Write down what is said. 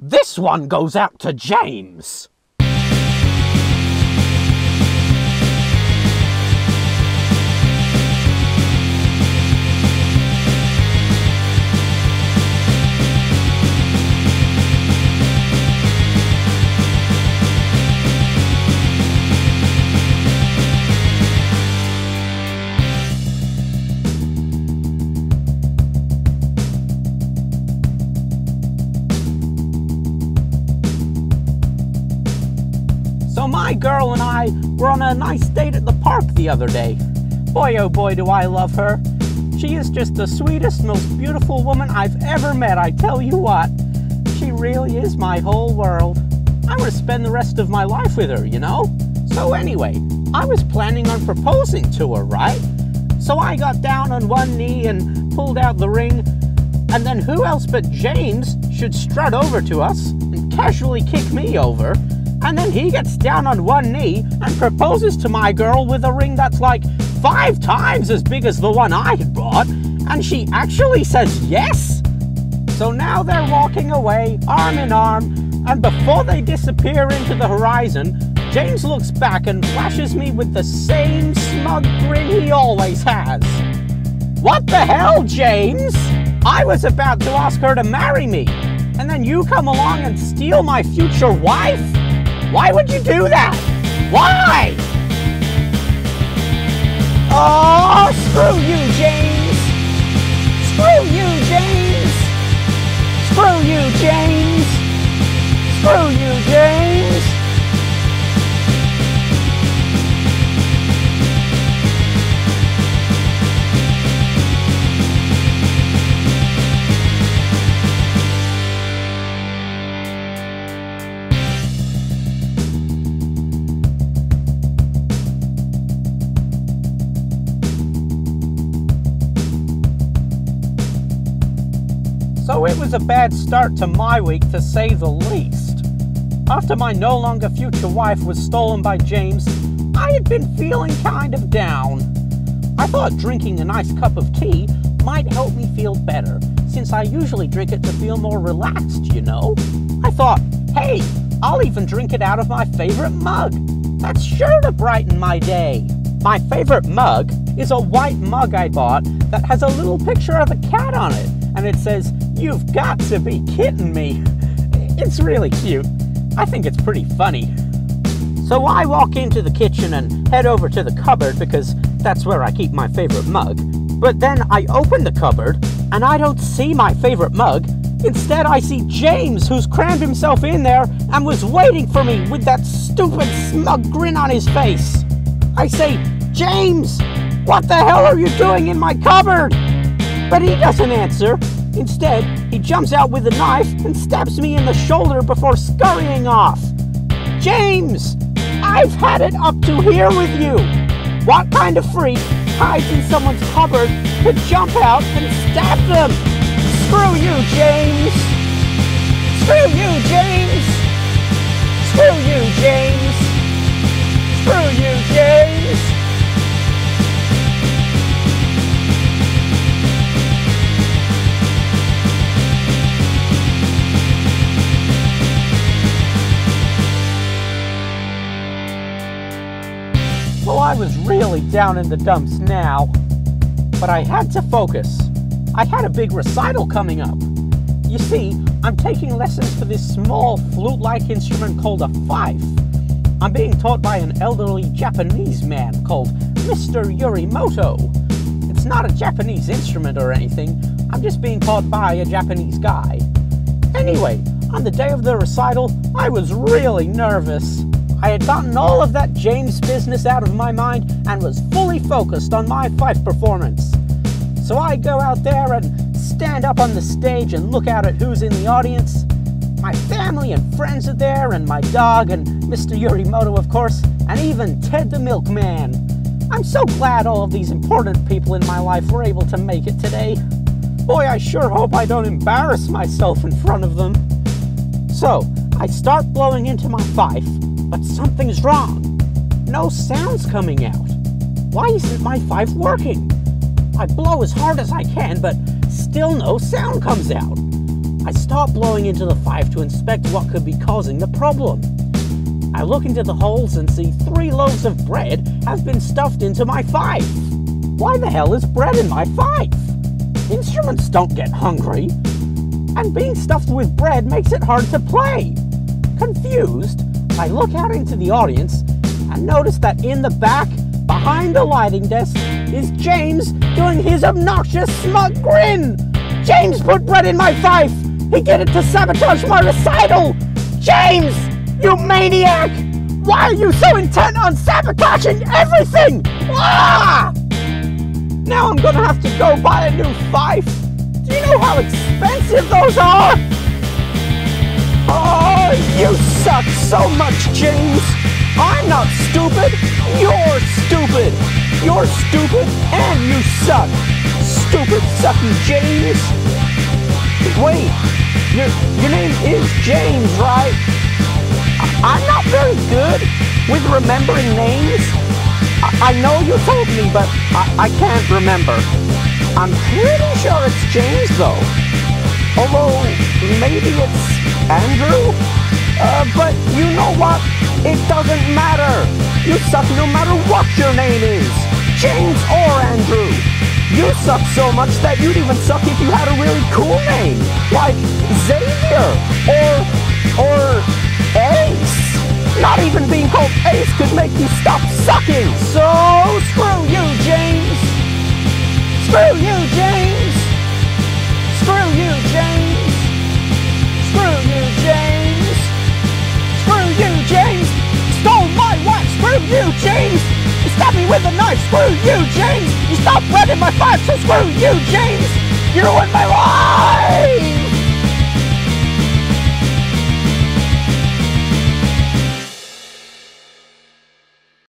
This one goes out to James. My girl and I were on a nice date at the park the other day. Boy, oh boy, do I love her. She is just the sweetest, most beautiful woman I've ever met, I tell you what. She really is my whole world. I want to spend the rest of my life with her, you know? So anyway, I was planning on proposing to her, right? So I got down on one knee and pulled out the ring, and then who else but James should strut over to us and casually kick me over, and then he gets down on one knee and proposes to my girl with a ring that's like five times as big as the one I had bought, and she actually says yes. So now they're walking away, arm in arm, and before they disappear into the horizon, James looks back and flashes me with the same smug grin he always has. What the hell, James? I was about to ask her to marry me, and then you come along and steal my future wife? Why would you do that? Why? Oh, screw you, James! Screw you, James! Screw you, James! Screw you, James! So it was a bad start to my week, to say the least. After my no longer future wife was stolen by James, I had been feeling kind of down. I thought drinking a nice cup of tea might help me feel better, since I usually drink it to feel more relaxed, you know? I thought, hey, I'll even drink it out of my favorite mug. That's sure to brighten my day. My favorite mug is a white mug I bought that has a little picture of a cat on it, and it says, You've got to be kidding me. It's really cute. I think it's pretty funny. So I walk into the kitchen and head over to the cupboard because that's where I keep my favorite mug. But then I open the cupboard and I don't see my favorite mug. Instead, I see James, who's crammed himself in there and was waiting for me with that stupid smug grin on his face. I say, James, what the hell are you doing in my cupboard? But he doesn't answer. Instead, he jumps out with a knife and stabs me in the shoulder before scurrying off. James, I've had it up to here with you. What kind of freak hides in someone's cupboard to jump out and stab them? Screw you, James! Screw you, James! I was really down in the dumps now, but I had to focus. I had a big recital coming up. You see, I'm taking lessons for this small flute like instrument called a fife. I'm being taught by an elderly Japanese man called Mr. Yorimoto. It's not a Japanese instrument or anything, I'm just being taught by a Japanese guy. Anyway, on the day of the recital, I was really nervous. I had gotten all of that James business out of my mind and was fully focused on my fife performance. So I go out there and stand up on the stage and look out at who's in the audience. My family and friends are there, and my dog, and Mr. Yorimoto, of course, and even Ted the Milkman. I'm so glad all of these important people in my life were able to make it today. Boy, I sure hope I don't embarrass myself in front of them. So, I start blowing into my fife, but something's wrong. No sound's coming out. Why isn't my fife working? I blow as hard as I can, but still no sound comes out. I start blowing into the fife to inspect what could be causing the problem. I look into the holes and see three loaves of bread have been stuffed into my fife. Why the hell is bread in my fife? Instruments don't get hungry. And being stuffed with bread makes it hard to play. Confused, I look out into the audience and notice that in the back, behind the lighting desk, is James doing his obnoxious smug grin. James put bread in my fife. He did it to sabotage my recital. James, you maniac! Why are you so intent on sabotaging everything? Ah! Now I'm gonna have to go buy a new fife. Do you know how expensive those are? Suck so much, James. I'm not stupid. You're stupid. You're stupid and you suck. Stupid, sucky James. Wait, your, your name is James, right? I'm not very good with remembering names. I, I know you told me, but I, I can't remember. I'm pretty sure it's James, though. Although, maybe it's Andrew? Uh, but you know what? It doesn't matter. You suck no matter what your name is. James or Andrew. You suck so much that you'd even suck if you had a really cool name. Like Xavier or, or Ace. Not even being called Ace could make you stop sucking. So screw you, James. Screw you, James. You stopped in my fife. So screw you, James. You ruined my life.